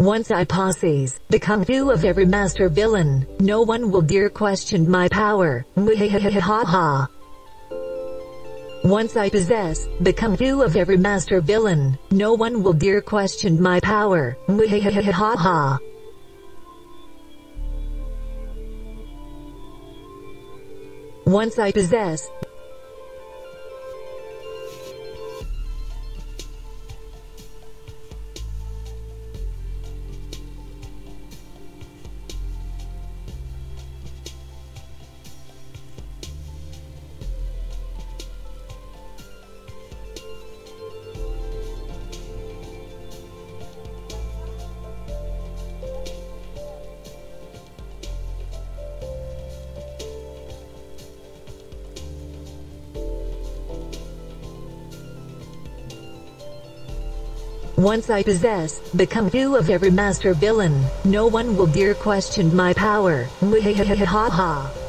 Once I possess the kung fu of every master villain, no one will dare question my power. Ha ha. Once I possess the kung fu of every master villain, no one will dare question my power. Ha ha. Once I possess Once I possess the kung fu of every master villain, no one will dare question my power. Ha.